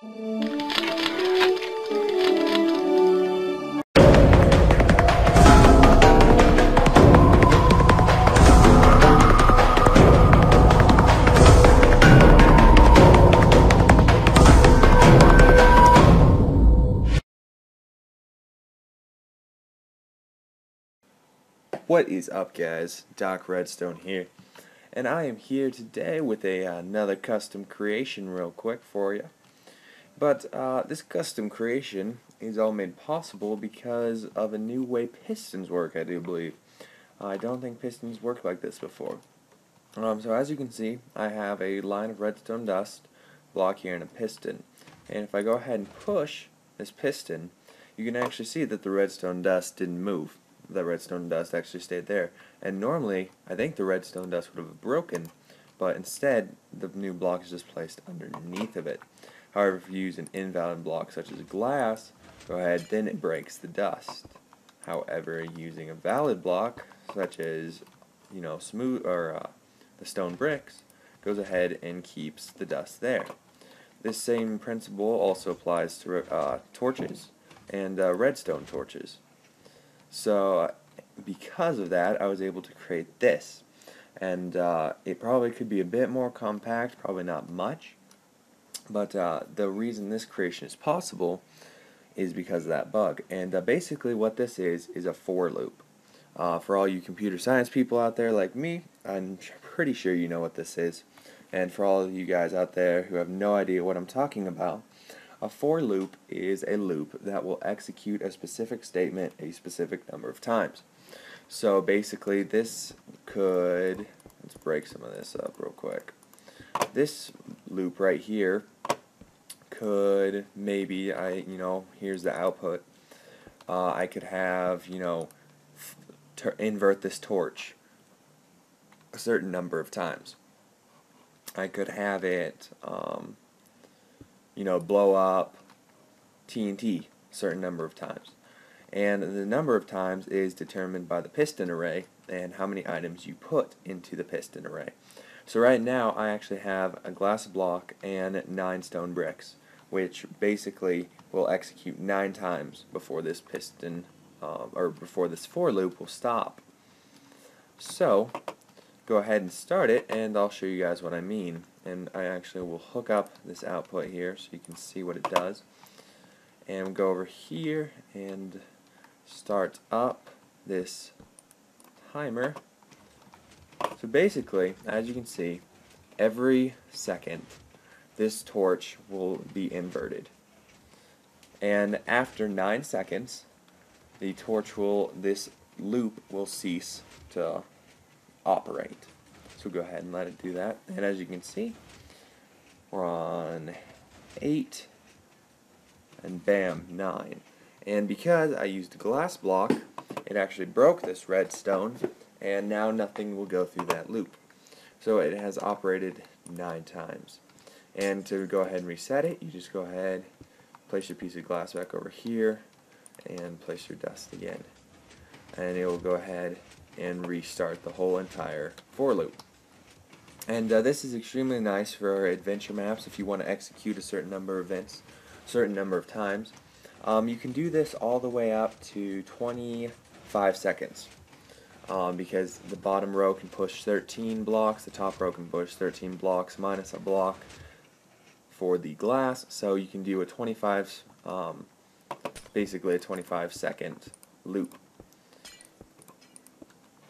What is up guys, Doc Redstone here, and I am here today with a, another custom creation real quick for you. But uh, this custom creation is all made possible because of a new way pistons work, I do believe. I don't think pistons worked like this before. Um, so as you can see, I have a line of redstone dust block here and a piston. And if I go ahead and push this piston, you can actually see that the redstone dust didn't move the redstone dust actually stayed there. And normally, I think the redstone dust would have broken, but instead, the new block is just placed underneath of it. However, if you use an invalid block such as glass, go ahead, then it breaks the dust. However, using a valid block, such as, you know, smooth, or uh, the stone bricks, goes ahead and keeps the dust there. This same principle also applies to uh, torches and uh, redstone torches. So because of that, I was able to create this. And uh, it probably could be a bit more compact, probably not much. But uh, the reason this creation is possible is because of that bug. And uh, basically what this is, is a for loop. Uh, for all you computer science people out there like me, I'm pretty sure you know what this is. And for all of you guys out there who have no idea what I'm talking about, a for loop is a loop that will execute a specific statement a specific number of times. So basically this could, let's break some of this up real quick. This loop right here could maybe, I you know, here's the output. Uh, I could have, you know, invert this torch a certain number of times. I could have it, um, you know, blow up TNT a certain number of times. And the number of times is determined by the piston array and how many items you put into the piston array. So right now I actually have a glass block and nine stone bricks, which basically will execute nine times before this piston, uh, or before this for loop will stop. So, go ahead and start it and I'll show you guys what I mean. And I actually will hook up this output here so you can see what it does. And go over here and start up this timer so basically as you can see every second this torch will be inverted and after 9 seconds the torch will this loop will cease to operate so go ahead and let it do that. And as you can see, we're on 8 and bam, 9. And because I used a glass block, it actually broke this redstone and now nothing will go through that loop. So it has operated 9 times. And to go ahead and reset it, you just go ahead, place your piece of glass back over here, and place your dust again. And it will go ahead and restart the whole entire for loop. And uh, this is extremely nice for adventure maps if you want to execute a certain number of events, a certain number of times. Um, you can do this all the way up to 25 seconds um, because the bottom row can push 13 blocks, the top row can push 13 blocks minus a block for the glass, so you can do a 25, um, basically a 25 second loop.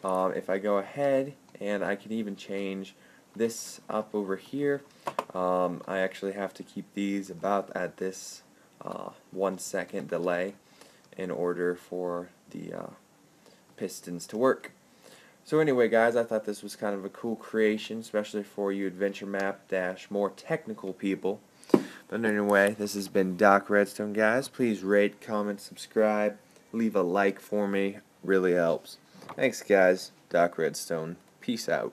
Um, if I go ahead and I can even change this up over here. Um, I actually have to keep these about at this uh, one second delay in order for the uh, pistons to work. So anyway guys, I thought this was kind of a cool creation, especially for you adventure map dash more technical people. But anyway, this has been Doc Redstone guys. Please rate, comment, subscribe, leave a like for me. Really helps. Thanks guys. Doc Redstone. Peace out.